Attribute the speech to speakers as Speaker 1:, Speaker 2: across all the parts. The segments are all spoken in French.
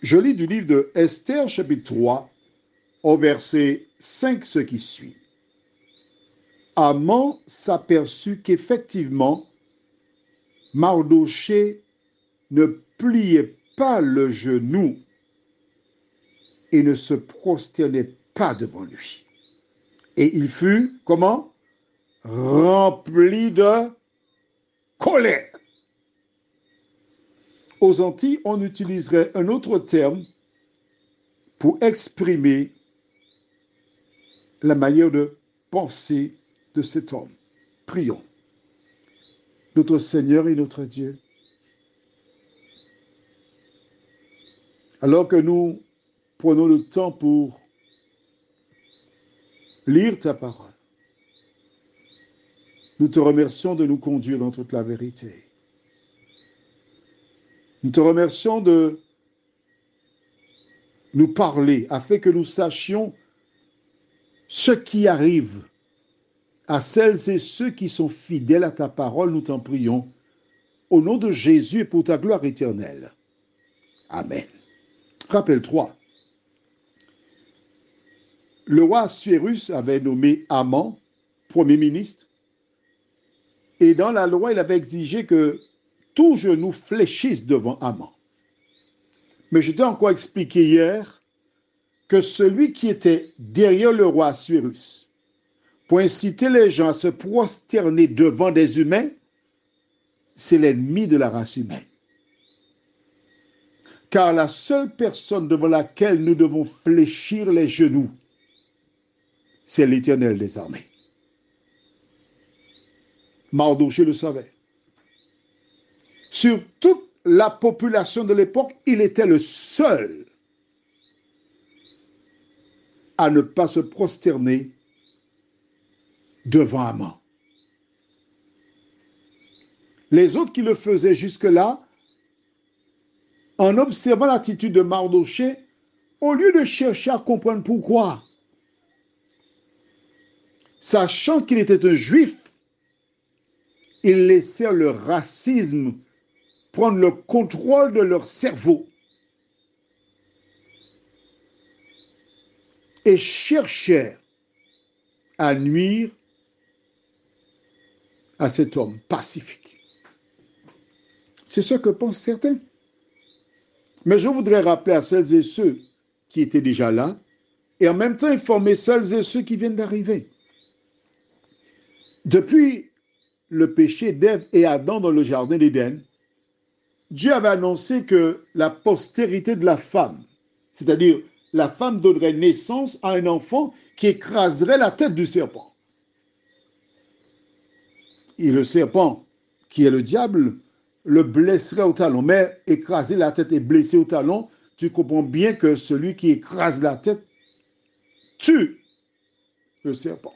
Speaker 1: Je lis du livre de Esther, chapitre 3, au verset 5, ce qui suit. Amant s'aperçut qu'effectivement, Mardoché ne pliait pas le genou et ne se prosternait pas devant lui. Et il fut, comment? Rempli de colère. Aux Antilles, on utiliserait un autre terme pour exprimer la manière de penser de cet homme. Prions. Notre Seigneur et notre Dieu, alors que nous prenons le temps pour lire ta parole, nous te remercions de nous conduire dans toute la vérité. Nous te remercions de nous parler afin que nous sachions ce qui arrive à celles et ceux qui sont fidèles à ta parole, nous t'en prions, au nom de Jésus et pour ta gloire éternelle. Amen. Rappelle-toi, le roi Suérus avait nommé Amon premier ministre, et dans la loi, il avait exigé que tout genou fléchisse devant Amon. Mais je t'ai encore expliqué hier que celui qui était derrière le roi Suérus, pour inciter les gens à se prosterner devant des humains, c'est l'ennemi de la race humaine. Car la seule personne devant laquelle nous devons fléchir les genoux, c'est l'Éternel des armées. Mardoché le savait. Sur toute la population de l'époque, il était le seul à ne pas se prosterner devant Amon. Les autres qui le faisaient jusque-là, en observant l'attitude de Mardoché, au lieu de chercher à comprendre pourquoi, sachant qu'il était un juif, ils laissèrent le racisme prendre le contrôle de leur cerveau et cherchèrent à nuire à cet homme pacifique. C'est ce que pensent certains. Mais je voudrais rappeler à celles et ceux qui étaient déjà là et en même temps informer celles et ceux qui viennent d'arriver. Depuis le péché d'Ève et Adam dans le jardin d'Éden, Dieu avait annoncé que la postérité de la femme, c'est-à-dire la femme donnerait naissance à un enfant qui écraserait la tête du serpent. Et le serpent, qui est le diable, le blesserait au talon. Mais écraser la tête et blesser au talon, tu comprends bien que celui qui écrase la tête tue le serpent.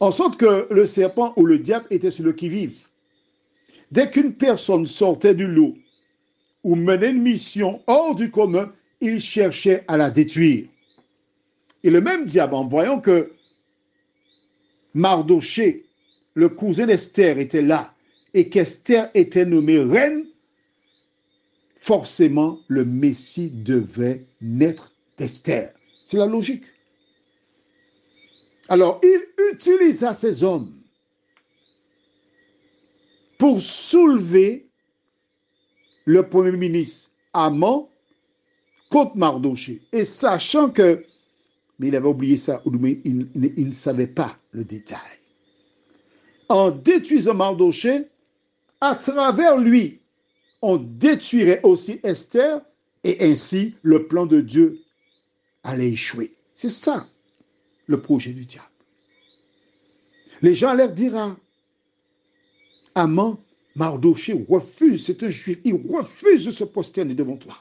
Speaker 1: En sorte que le serpent ou le diable était sur le qui-vive. Dès qu'une personne sortait du lot ou menait une mission hors du commun, il cherchait à la détruire. Et le même diable, en voyant que Mardoché, le cousin d'Esther, était là et qu'Esther était nommée reine, forcément le Messie devait naître d'Esther. C'est la logique. Alors il utilisa ces hommes pour soulever le premier ministre Amon contre Mardoché. Et sachant que, mais il avait oublié ça, il, il ne savait pas le détail. En détruisant Mardoché, à travers lui, on détruirait aussi Esther et ainsi le plan de Dieu allait échouer. C'est ça le projet du diable. Les gens dire à Amant, Mardoché refuse, c'est un juif, il refuse de se prosterner devant toi.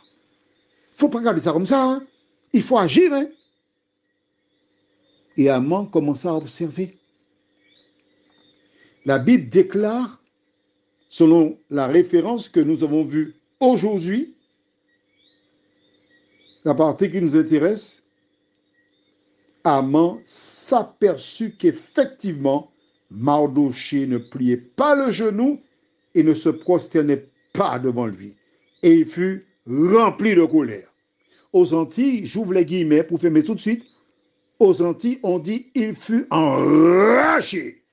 Speaker 1: Il faut pas regarder ça comme ça. Hein. Il faut agir. Hein. Et Amant commença à observer. La Bible déclare, selon la référence que nous avons vue aujourd'hui, la partie qui nous intéresse, Amant s'aperçut qu'effectivement, Mardoché ne pliait pas le genou et ne se prosternait pas devant lui. Et il fut rempli de colère. Aux Antilles, j'ouvre les guillemets pour fermer tout de suite. Aux Antilles, on dit il fut enragé.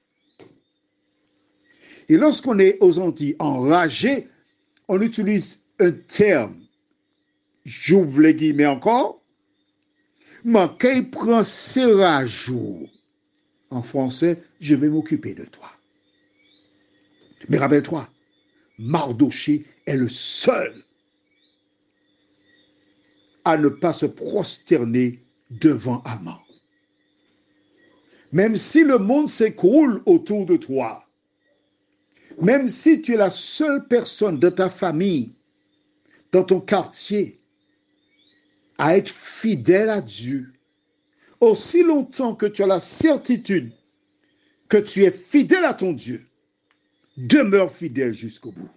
Speaker 1: Et lorsqu'on est aux Antilles enragé, on utilise un terme. J'ouvre les guillemets encore. Mais prend ses rajout. En français, je vais m'occuper de toi. Mais rappelle-toi, Mardoché est le seul à ne pas se prosterner devant Amant. Même si le monde s'écroule autour de toi, même si tu es la seule personne de ta famille, dans ton quartier, à être fidèle à Dieu, aussi longtemps que tu as la certitude que tu es fidèle à ton Dieu, demeure fidèle jusqu'au bout.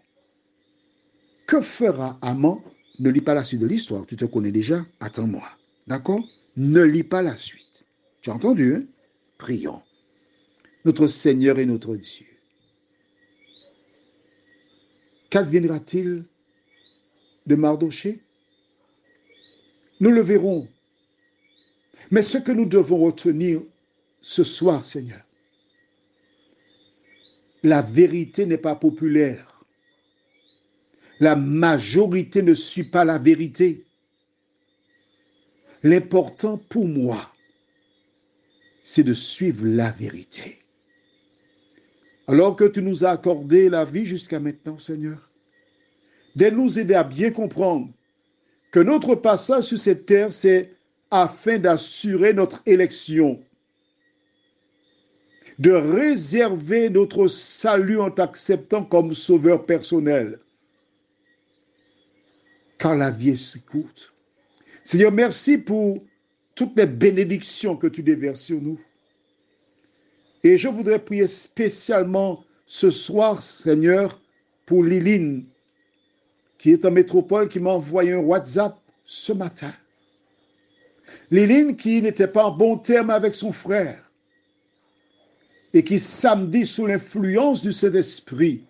Speaker 1: Que fera Amant? Ne lis pas la suite de l'histoire, tu te connais déjà, attends-moi. D'accord? Ne lis pas la suite. Tu as entendu hein? Prions. Notre Seigneur et notre Dieu. Qu'adviendra-t-il de Mardoché? Nous le verrons. Mais ce que nous devons retenir ce soir, Seigneur, la vérité n'est pas populaire. La majorité ne suit pas la vérité. L'important pour moi, c'est de suivre la vérité. Alors que tu nous as accordé la vie jusqu'à maintenant, Seigneur, de nous aider à bien comprendre que notre passage sur cette terre, c'est afin d'assurer notre élection de réserver notre salut en t'acceptant comme sauveur personnel. Car la vie est courte. Seigneur, merci pour toutes les bénédictions que tu déverses sur nous. Et je voudrais prier spécialement ce soir, Seigneur, pour Liline, qui est en métropole, qui m'a envoyé un WhatsApp ce matin. Liline qui n'était pas en bon terme avec son frère et qui samedi, sous l'influence du Saint-Esprit,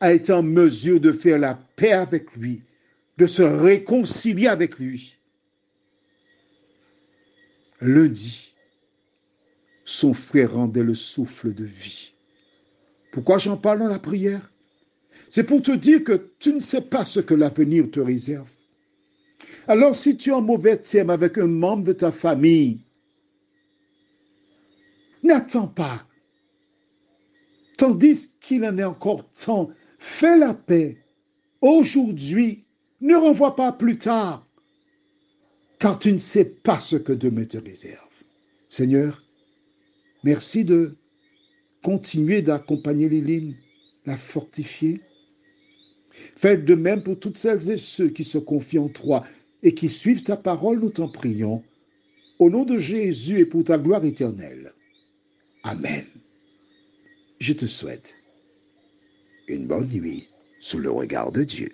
Speaker 1: a été en mesure de faire la paix avec lui, de se réconcilier avec lui. Lundi, son frère rendait le souffle de vie. Pourquoi j'en parle dans la prière? C'est pour te dire que tu ne sais pas ce que l'avenir te réserve. Alors si tu es en mauvais terme avec un membre de ta famille, N'attends pas. Tandis qu'il en est encore temps, fais la paix. Aujourd'hui, ne renvoie pas plus tard, car tu ne sais pas ce que demain te réserve. Seigneur, merci de continuer d'accompagner Liline, la fortifier. Faites de même pour toutes celles et ceux qui se confient en toi et qui suivent ta parole, nous t'en prions. Au nom de Jésus et pour ta gloire éternelle. Amen. Je te souhaite une bonne nuit sous le regard de Dieu.